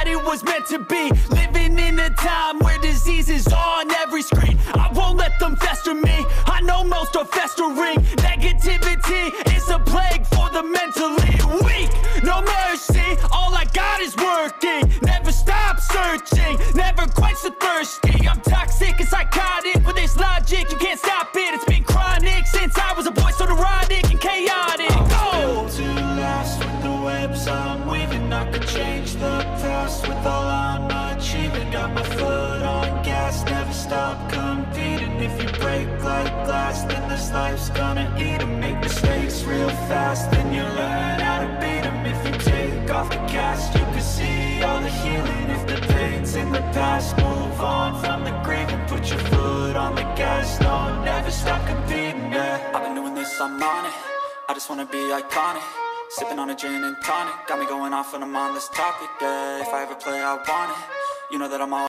it was meant to be. Living in a time where disease is on every screen. I won't let them fester me. I know most are festering. Negativity is a plague for the mentally weak. No mercy, all I got is working. Never stop searching, never quench the thirsty. I'm toxic weaving. I could change the past with all I'm achieving. Got my foot on gas, never stop competing. If you break like glass, then this life's gonna eat 'em. Make mistakes real fast, then you learn how to beat 'em. If you take off the cast, you can see all the healing. If the pain's in the past, move on from the and put your foot on the gas. No, never stop competing. Yeah. I've been doing this, I'm on it I just wanna be iconic Sipping on a gin and tonic Got me going off when I'm on this topic, yeah. If I ever play, I want it. You know that I'm all